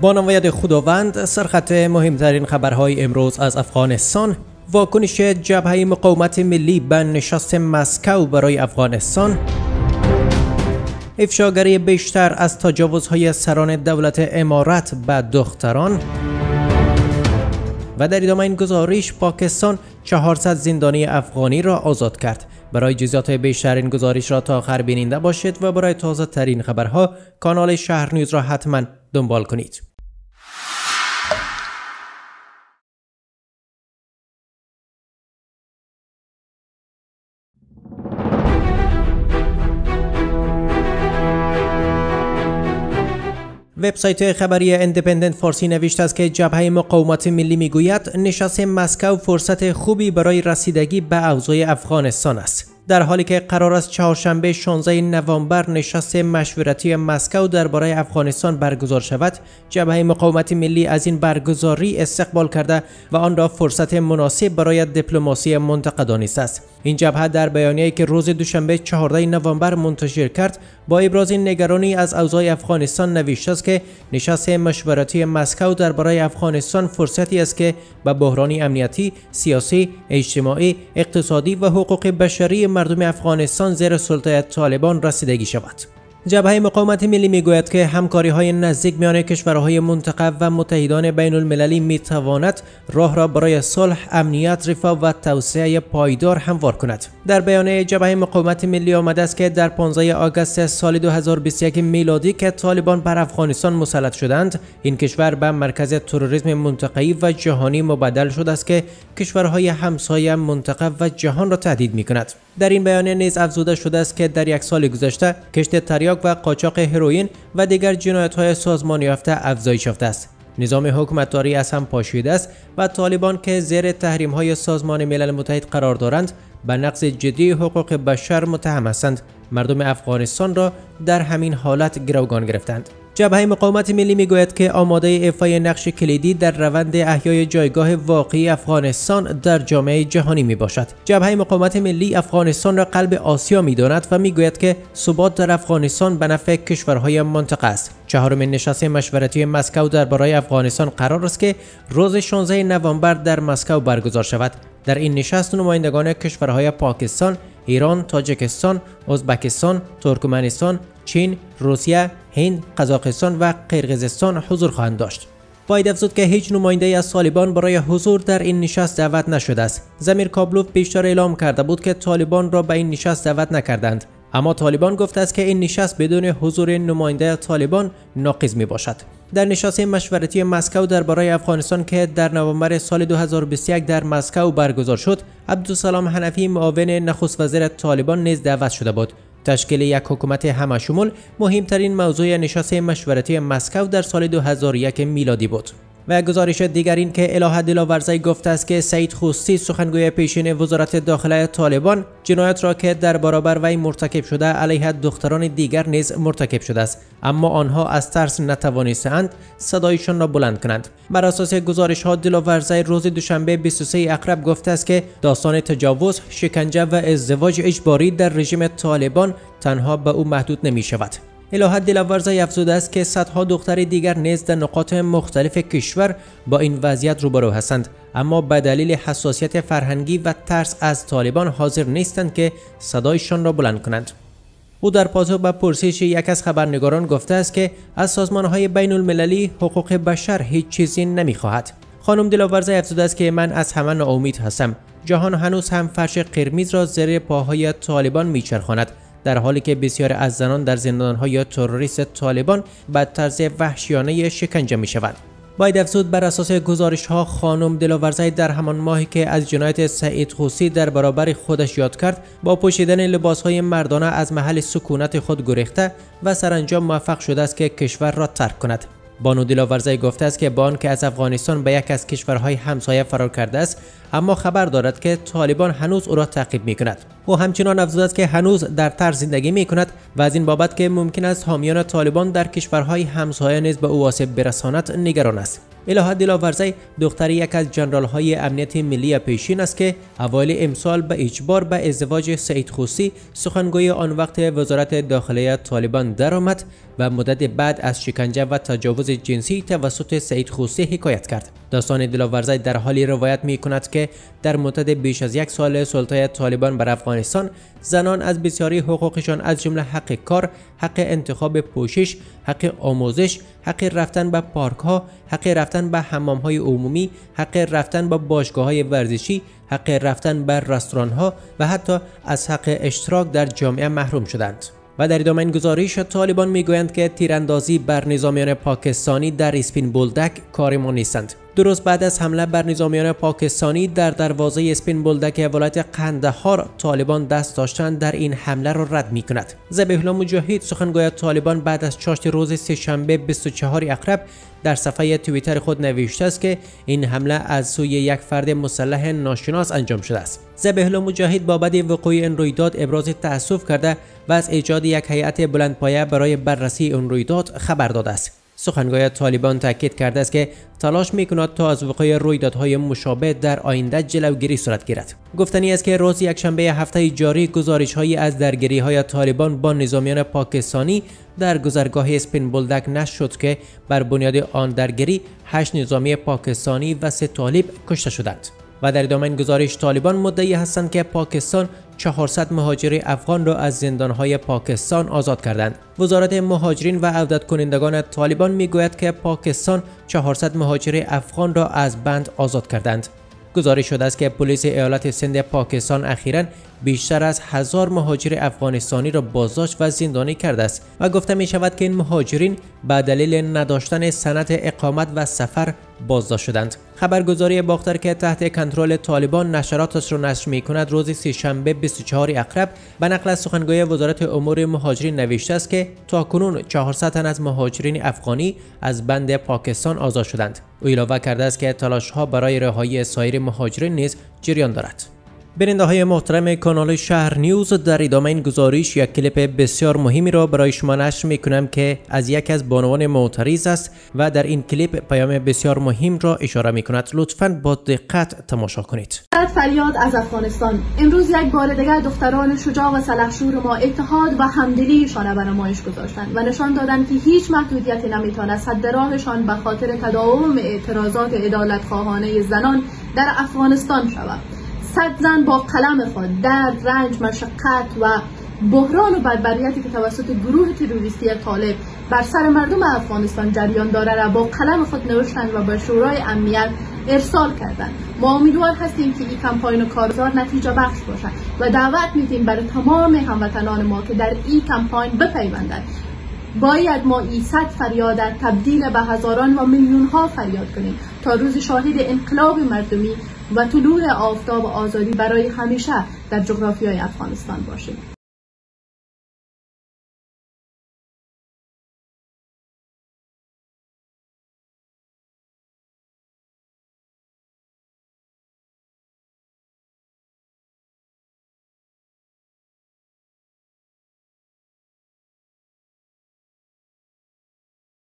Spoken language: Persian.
با نماید خداوند سرخط مهمترین خبرهای امروز از افغانستان. واکنش جبهه مقاومت ملی به نشست مسکو برای افغانستان. افشاگری بیشتر از تجاوزهای سران دولت امارت به دختران. و در ادامه این گزارش پاکستان 400 زندانی افغانی را آزاد کرد. برای جزیات بیشتر این گزارش را تا آخر بیننده باشید و برای تازه ترین خبرها کانال شهر نیوز را حتما دنبال کنید. وبسایت خبری اندپندنت فارسی نوشته است که جبهه مقاومت ملی می‌گوید نشست مسکو فرصت خوبی برای رسیدگی به اوضاع افغانستان است. در حالی که قرار است چهارشنبه 16 نوامبر نشست مشورتی مسکو درباره افغانستان برگزار شود جبهه مقاومت ملی از این برگزاری استقبال کرده و آن را فرصت مناسب برای دیپلماسی منطقه است. این جبهه در بیانیه‌ای که روز دوشنبه 14 نوامبر منتشر کرد با ابراز نگرانی از اوضاع افغانستان نوشته است که نشست مشورتی مسکو درباره افغانستان فرصتی است که به بحران امنیتی، سیاسی، اجتماعی، اقتصادی و حقوق بشری مردم افغانستان زیر سلطه طالبان رسیدگی شود. جبهه مقاومت ملی می‌گوید که همکاری های نزدیک میان کشورهای منطقه و متحدان بین المللی می تواند راه را برای صلح، امنیت، رفاه و توسعه پایدار هموار کند. در بیانیه جبهه مقاومت ملی آمده است که در 15 آگوست سال 2021 میلادی که طالبان بر افغانستان مسلط شدند، این کشور به مرکز تروریسم منطقه‌ای و جهانی مبدل شده است که کشورهای همسایه منطقه و جهان را تهدید می کند. در این بیانیه نیز افزوده شده است که در یک سال گذشته کشت تریاک و قاچاق هروئین و دیگر جنایت‌های سازمان یافته افزایش یافته است. نظام حکومتداری از هم پاشیده است و طالبان که زیر تحریم های سازمان ملل متحد قرار دارند به نقض جدی حقوق بشر متهم هستند مردم افغانستان را در همین حالت گروگان گرفتند جبهه مقاومت ملی می‌گوید که آماده ایفای نقش کلیدی در روند احیای جایگاه واقعی افغانستان در جامعه جهانی می باشد. جبهه مقاومت ملی افغانستان را قلب آسیا می داند و می‌گوید که ثبات در افغانستان به نفع کشورهای منطقه است. چهارمین نشست مشورتی مسکو درباره افغانستان قرار است که روز 16 نوامبر در مسکو برگزار شود. در این نشست نمایندگان کشورهای پاکستان، ایران، تاجیکستان، ازبکستان، ترکمنستان، چین، روسیه، هند، قزاقستان و قرقیزستان حضور خواهند داشت. باید افزود که هیچ نماینده از طالبان برای حضور در این نشست دعوت نشده است. زمیر کابلوف پیشتر اعلام کرده بود که طالبان را به این نشست دعوت نکردند. اما طالبان گفته است که این نشست بدون حضور نماینده طالبان ناقض می باشد. در نشست مشورتی مسکو درباره افغانستان که در نوامبر سال 2021 در مسکو برگزار شد، عبدالسلام حنفی معاون نخست وزیر طالبان نیز دعوت شده بود. تشکیل یک حکومت همشمول مهمترین موضوع نشست مشورتی مسکو در سال 2001 میلادی بود. و گزارش دیگر این که اله دلاورزی گفته است که سعید خوستی سخنگوی پیشین وزارت داخله طالبان جنایت را که در برابر وی مرتکب شده علیه دختران دیگر نیز مرتکب شده است. اما آنها از ترس نتوانستند صدایشان را بلند کنند. بر اساس گزارش ها دلاورزی روز دوشنبه 23 اقرب گفته است که داستان تجاوز شکنجه و ازدواج اجباری در رژیم طالبان تنها به او محدود نمی شود الهت دلاورزای افزوده است که صدها دختر دیگر نیز در نقاط مختلف کشور با این وضعیت روبرو هستند. اما به دلیل حساسیت فرهنگی و ترس از طالبان حاضر نیستند که صدایشان را بلند کنند. او در پاسخ به پرسش یک از خبرنگاران گفته است که از سازمان های بین المللی حقوق بشر هیچ چیزی نمی‌خواهد. خانم دلاورزای افزوده است که من از همه ناامید هستم. جهان هنوز هم فرش قرمز را زیر پاهای طالبان میچرخاند. در حالی که بسیار از زنان در زندانهای یا تروریست طالبان به طرز وحشیانه شکنجه می شوند. باید افزود بر اساس گزارش ها خانم دلاورزی در همان ماهی که از جنایت سعید خوسی در برابر خودش یاد کرد با پوشیدن لباس های مردانه از محل سکونت خود گریخته و سرانجام موفق شده است که کشور را ترک کند بانو دلاورزی گفته است که با که از افغانستان به یک از کشورهای همسایه فرار کرده است اما خبر دارد که طالبان هنوز او را تعقیب می کند او همچنان افزود که هنوز در تر زندگی می کند و از این بابت که ممکن است حامیان طالبان در کشورهای همسایه نیز به او آسیب برساند نگران است. الهه دلاورزی دختر یک از جنرال های امنیت ملی پیشین است که اوایل امسال به اجبار به ازدواج سعید خوسی سخنگوی آن وقت وزارت داخلی طالبان درآمد و مدت بعد از شکنجه و تجاوز جنسی توسط سعید خوسی حکایت کرد. داستان دلاورزی در حالی روایت می کند که در مدت بیش از یک سال سلطه طالبان بر افغانستان زنان از بسیاری حقوقشان از جمله حق کار، حق انتخاب پوشش، حق آموزش، حق رفتن به پارک ها، حق رفتن به حمام های عمومی، حق رفتن به باشگاه های ورزشی، حق رفتن به رستوران ها و حتی از حق اشتراک در جامعه محروم شدند. و در ادامه این گزارش طالبان می‌گویند که تیراندازی بر نظامیان پاکستانی در اسپین بولدک کار ما نیستند درست بعد از حمله بر نظامیان پاکستانی در دروازه اسپین بولدک ولایت قندهار طالبان دست داشتند در این حمله را رد می کند زبیح مجاهد سخنگوی طالبان بعد از چاشت روز سهشنبه 24 اقرب در صفحه توییتر خود نوشته است که این حمله از سوی یک فرد مسلح ناشناس انجام شده است. الله مجاهد بابت وقوع این رویداد ابراز تأسف کرده و از ایجاد یک هیئت بلندپایه برای بررسی این رویداد خبر داده است. سخنگوی طالبان تاکید کرده است که تلاش می کند تا از وقوع رویدادهای مشابه در آینده جلوگیری صورت گیرد. گفتنی است که روز یکشنبه هفته جاری گزارش هایی از درگیری های طالبان با نظامیان پاکستانی در گذرگاه اسپین بولدک نشد شد که بر بنیاد آن درگیری هشت نظامی پاکستانی و سه طالب کشته شدند. و در ادامه این گزارش طالبان مدعی هستند که پاکستان 400 مهاجر افغان را از زندانهای پاکستان آزاد کردند. وزارت مهاجرین و عودت کنندگان طالبان می‌گوید که پاکستان 400 مهاجر افغان را از بند آزاد کردند. گزارش شده است که پلیس ایالت سند پاکستان اخیرا بیشتر از هزار مهاجر افغانستانی را بازداشت و زندانی کرده است و گفته می شود که این مهاجرین به دلیل نداشتن سنت اقامت و سفر بازداشت شدند. خبرگزاری باختر که تحت کنترل طالبان نشراتش را نشر می کند روز سهشنبه 24 اقرب به نقل از سخنگوی وزارت امور مهاجرین نوشته است که تا کنون 400 تن از مهاجرین افغانی از بند پاکستان آزاد شدند. او اضافه کرده است که تلاش ها برای رهایی سایر مهاجرین نیز جریان دارد. بیننده های محترم کانال شهر نیوز در ادامه این گزارش یک کلیپ بسیار مهمی را برای شما نشر می کنم که از یک از بانوان معترض است و در این کلیپ پیام بسیار مهم را اشاره می کند لطفا با دقت تماشا کنید. فریاد از افغانستان امروز یک بار دیگر دختران شجاع و سلحشور ما اتحاد و همدلیشان به نمایش گذاشتند و نشان دادند که هیچ محدودیتی نمی‌تواند صد راهشان به خاطر تداوم اعتراضات عدالت خواهانه زنان در افغانستان شود. صد زن با قلم خود در رنج مشقت و بحران و بربریتی که توسط گروه تروریستی طالب بر سر مردم افغانستان جریان داره را با قلم خود نوشتند و به شورای امنیت ارسال کردند. ما امیدوار هستیم که این کمپاین کارزار نتیجه بخش باشد و دعوت میدیم برای تمام هموطنان ما که در این کمپاین بپیوندند. باید ما ای صد فریاد تبدیل به هزاران و میلیون ها فریاد کنیم تا روز شاهد انقلاب مردمی و طلوع آفتاب آزادی برای همیشه در جغرافیای افغانستان باشیم.